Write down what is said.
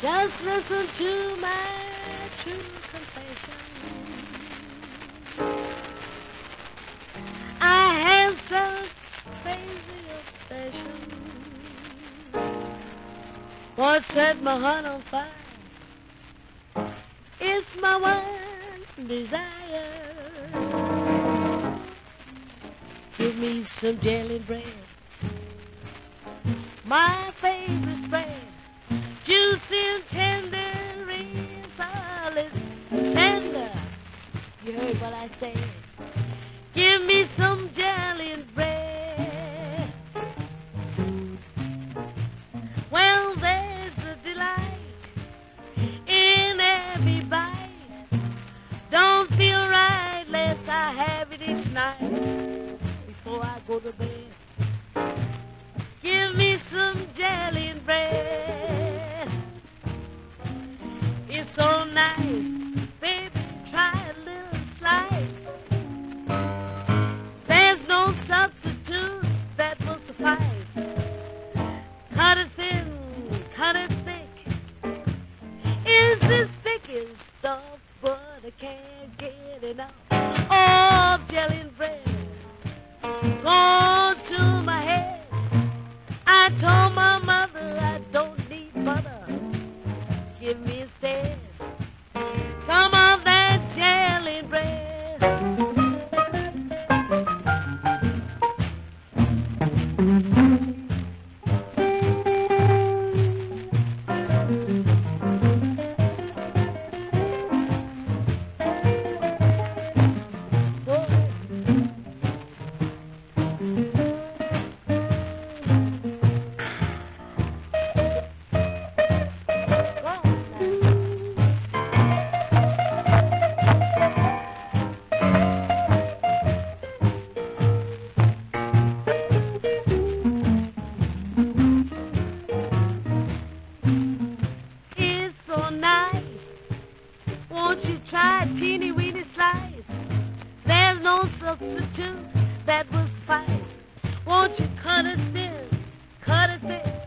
Just listen to my true confession. I have such crazy obsession. What set my heart on fire? It's my one desire. Give me some jelly bread, my What I said. Give me some jelly and bread. Well, there's a delight in every bite. Don't feel right unless I have it each night before I go to bed. Can't get enough. Oh, jelly and bread goes to my head. I told my mother I don't need butter. Give me Won't you try a teeny weeny slice? There's no substitute that will suffice. Won't you cut it thin, cut it thin?